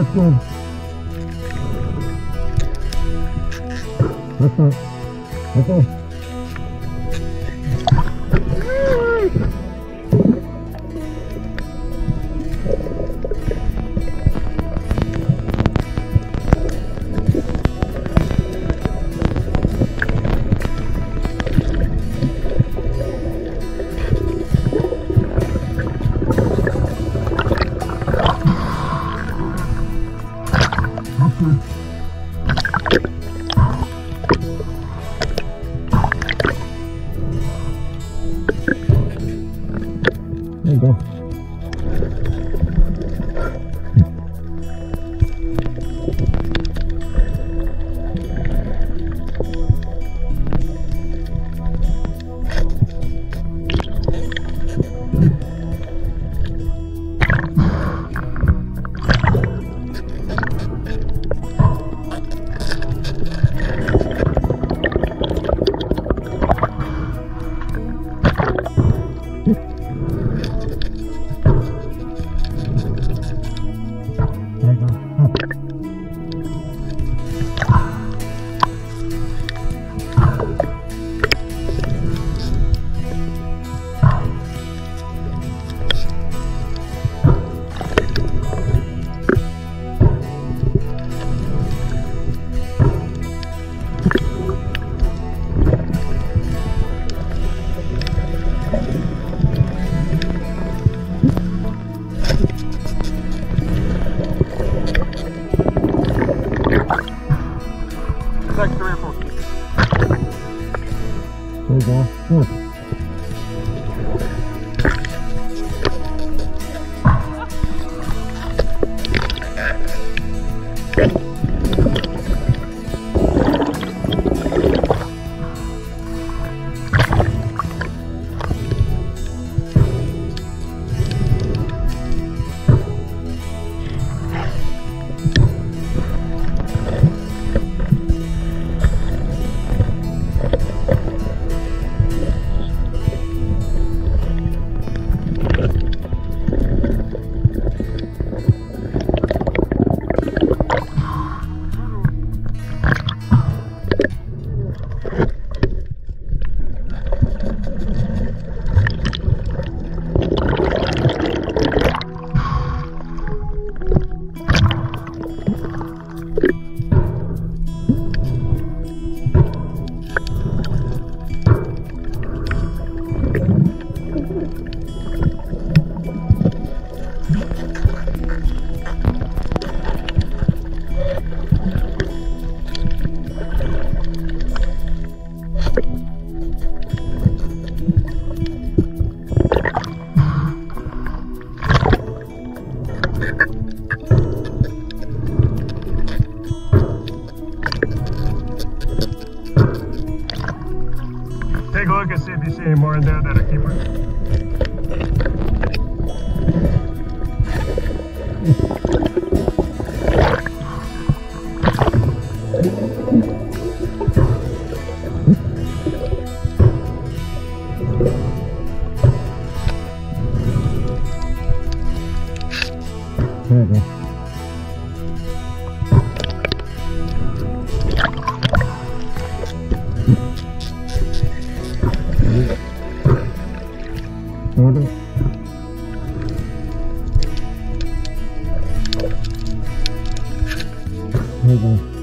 嗯。哼。嗯哼。嗯哼。Go. Six, three, or four. You go. Good. Look and see if you see any more in there that are keepers. There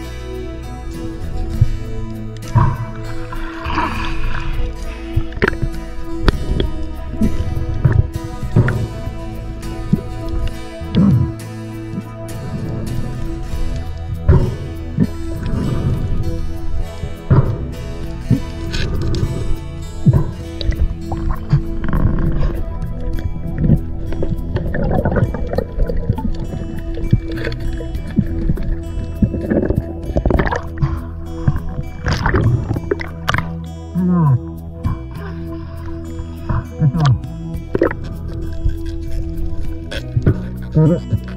you